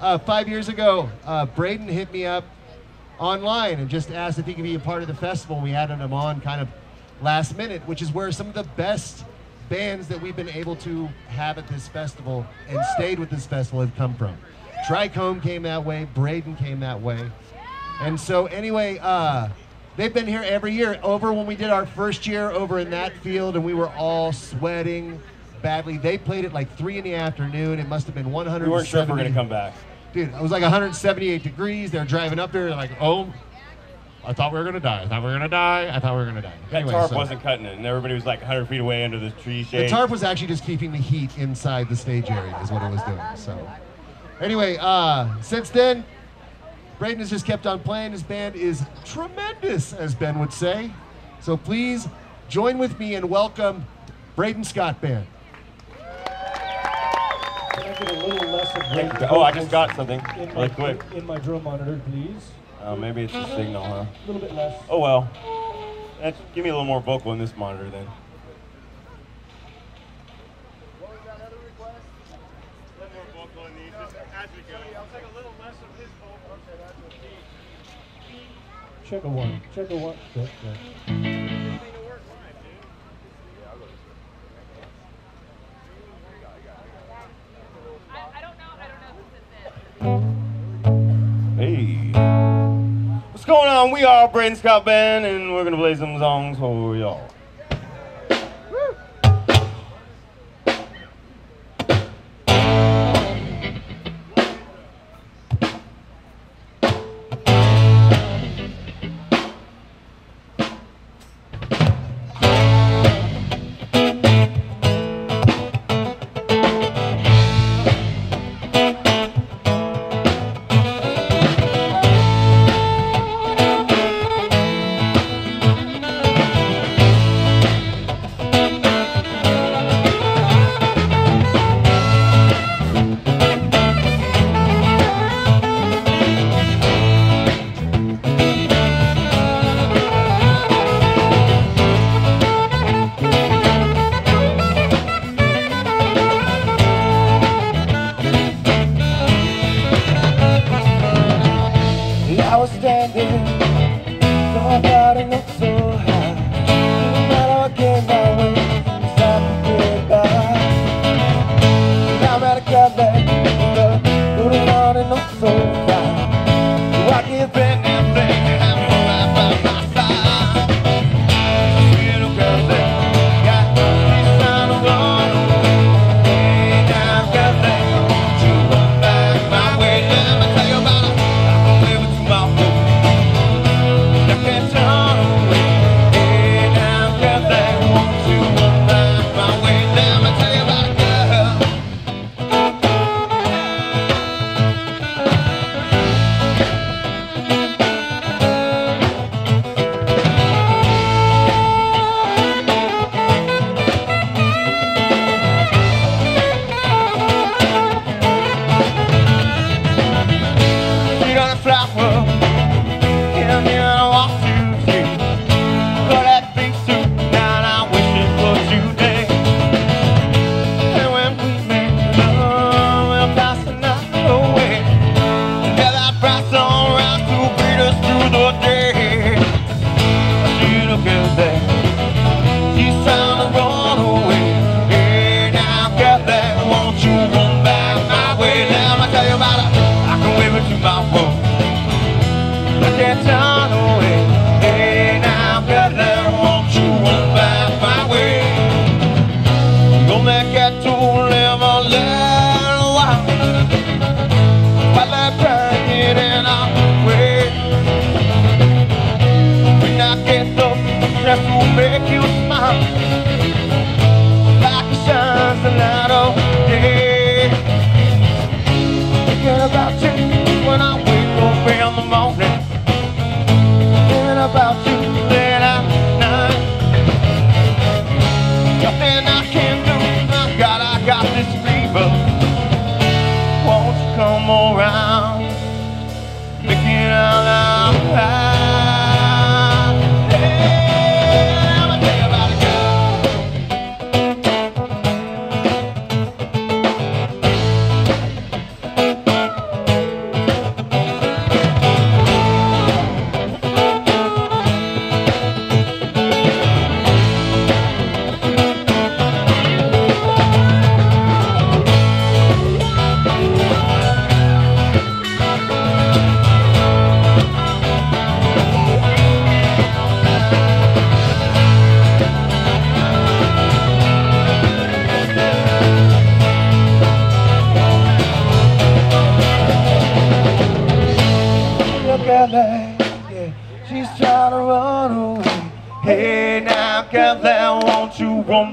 uh, five years ago, uh, Braden hit me up online and just asked if he could be a part of the festival. We added him on kind of last minute, which is where some of the best bands that we've been able to have at this festival and stayed with this festival have come from. Trichome came that way, Braden came that way. And so anyway, uh, they've been here every year. Over when we did our first year over in that field and we were all sweating badly. They played it like three in the afternoon. It must have been 100. We weren't sure if we were going to come back. Dude, it was like 178 degrees. They're driving up there. They're like, oh, I thought we were gonna die. I thought we were gonna die. I thought we were gonna die. That Anyway, tarp so- wasn't cutting it, and everybody was like 100 feet away under the tree shade. The tarp was actually just keeping the heat inside the stage area, is what it was doing. So, anyway, uh, since then, Braden has just kept on playing. His band is tremendous, as Ben would say. So please join with me and welcome Braden Scott Band. Can I get a little less Braden's. Oh, I just got something in really my, quick. In my drum monitor, please. Uh, maybe it's the signal, huh? A little bit less. Oh well. That's, give me a little more vocal in this monitor then. Check a one. Check a one. Check, check. We are Braden Scott Band, and we're gonna play some songs for y'all. I when I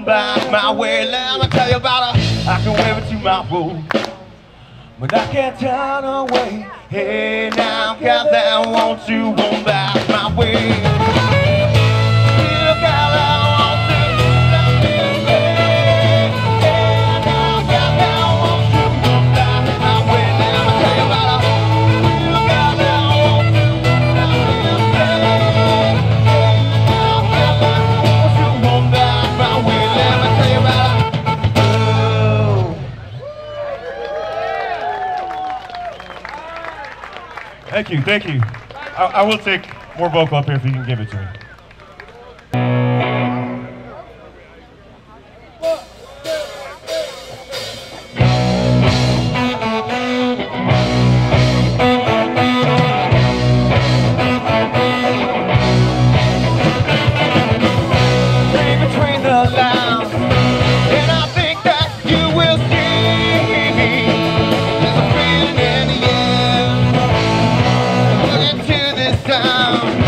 come by my way. Let me tell you about her. I can wave it to my road. But I can't turn away. Hey, now, cause I want you on by my way. Thank you, thank you. I, I will take more vocal up here if you can give it to me. down.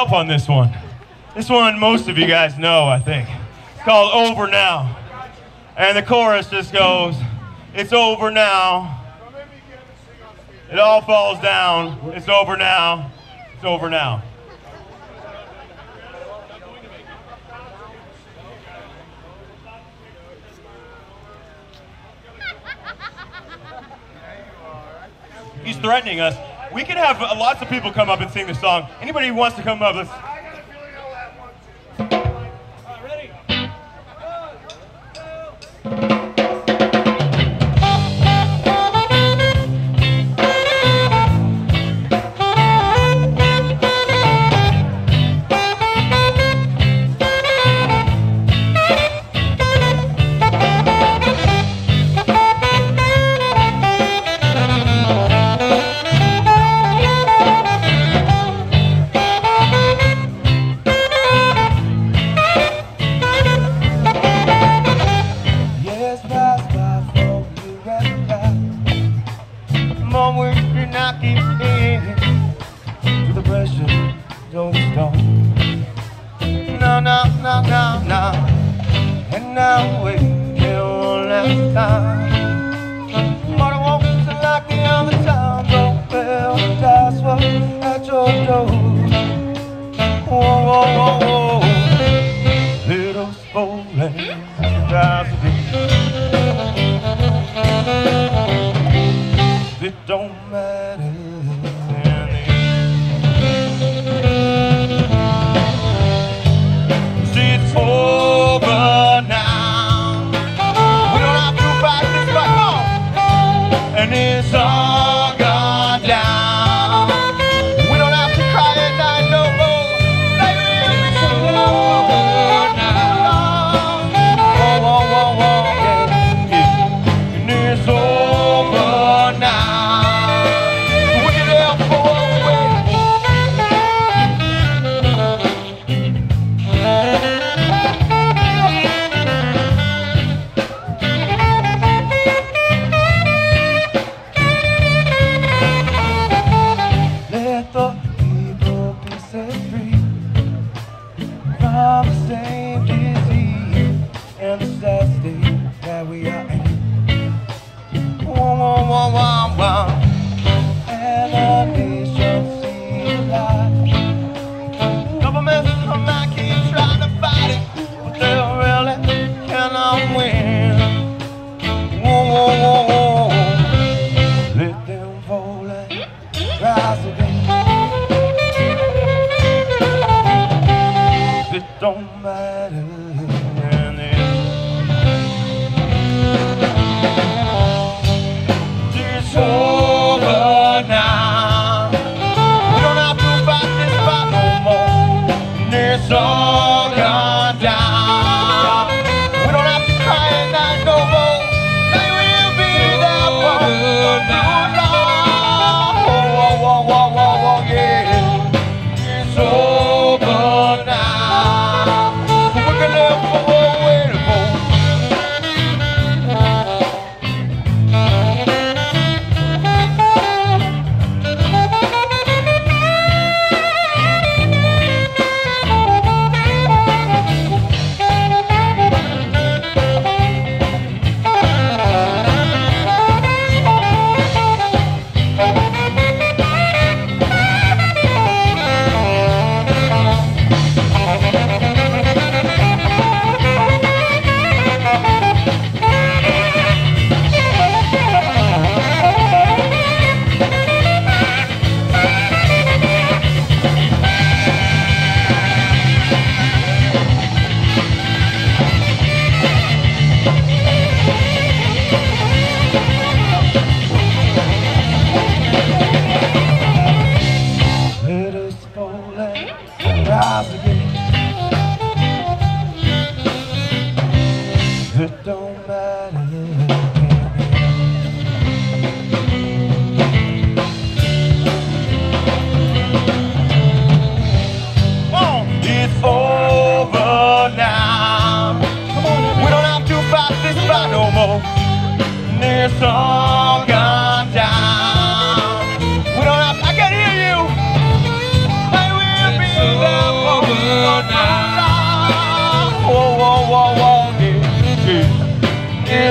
help on this one. This one most of you guys know, I think. It's called Over Now. And the chorus just goes, it's over now. It all falls down. It's over now. It's over now. He's threatening us. We can have lots of people come up and sing the song. Anybody who wants to come up, let's falling.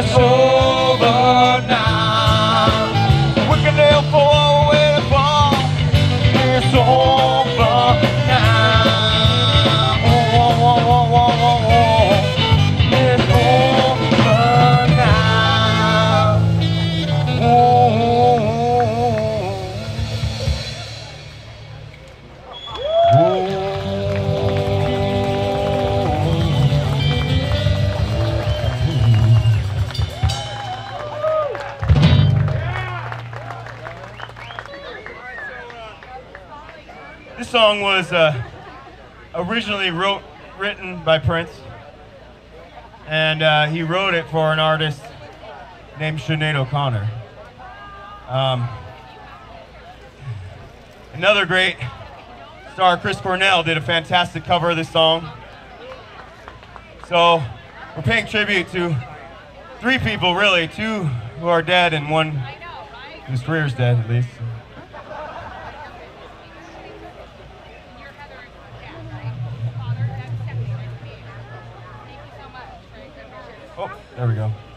It's by Prince, and uh, he wrote it for an artist named Sinead O'Connor. Um, another great star, Chris Cornell, did a fantastic cover of this song. So we're paying tribute to three people, really, two who are dead and one whose career's dead, at least. You're Heather. Yeah, right. Father. That's Stephanie. Nice to meet you. Thank you so much for your good wishes. Oh, there we go.